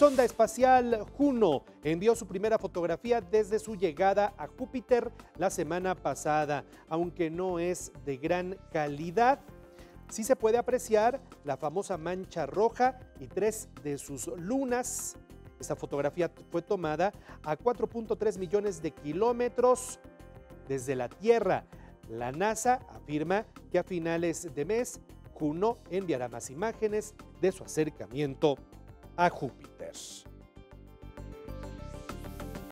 Sonda espacial Juno envió su primera fotografía desde su llegada a Júpiter la semana pasada. Aunque no es de gran calidad, sí se puede apreciar la famosa mancha roja y tres de sus lunas. Esta fotografía fue tomada a 4.3 millones de kilómetros desde la Tierra. La NASA afirma que a finales de mes Juno enviará más imágenes de su acercamiento a Júpiter. Yes.